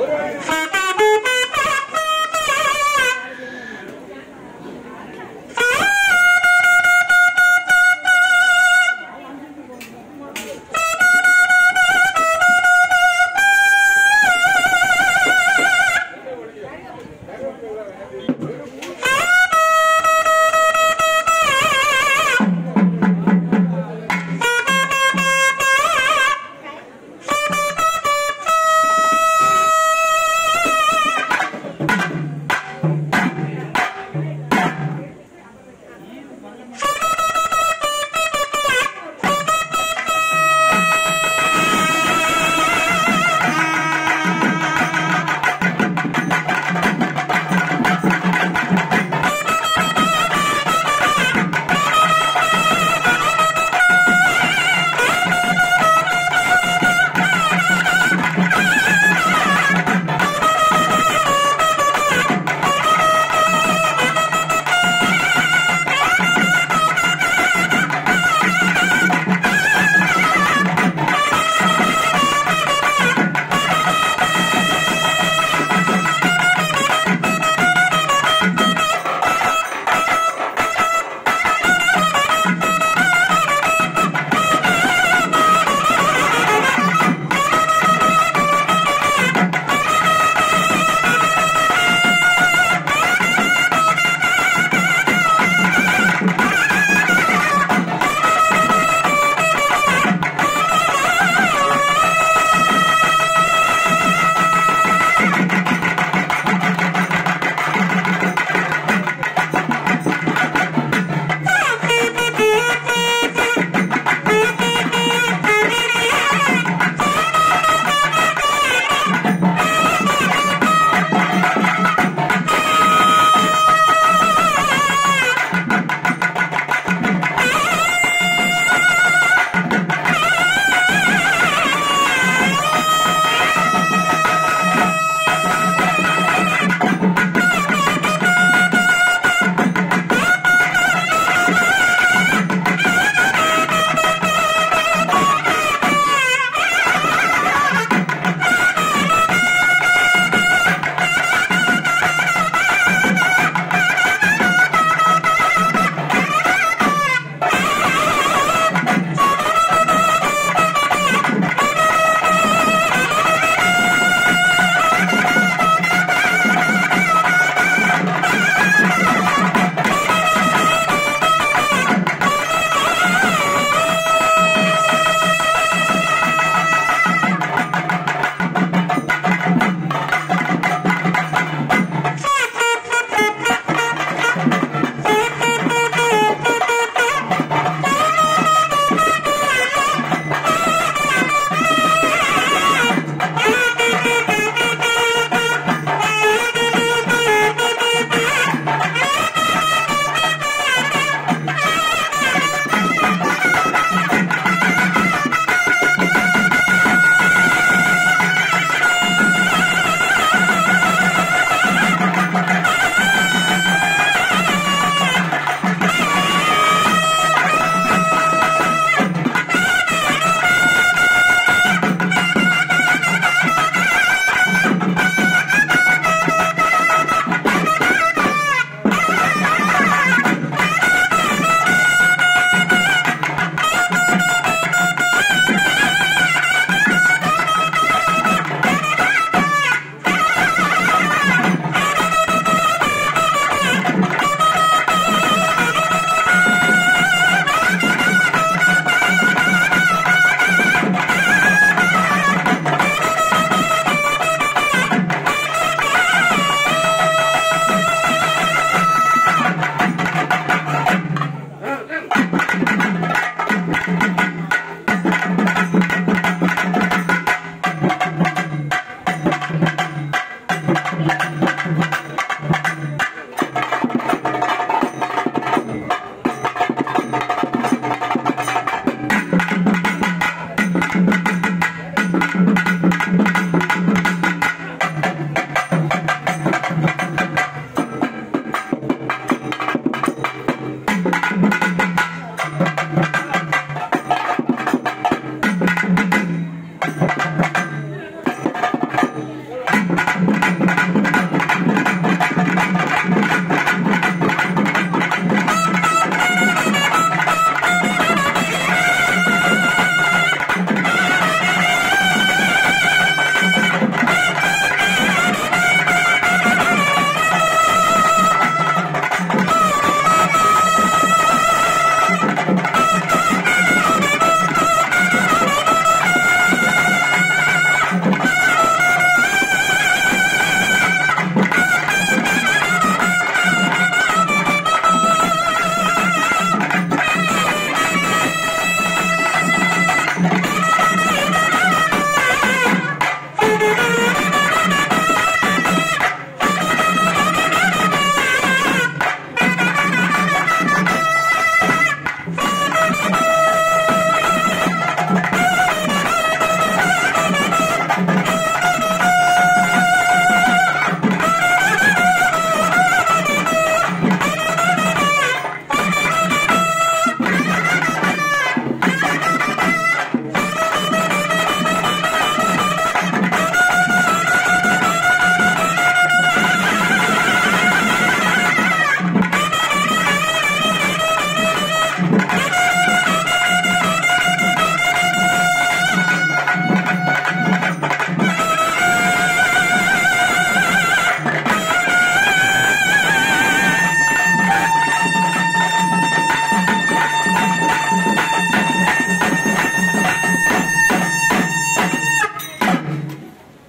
ஒரு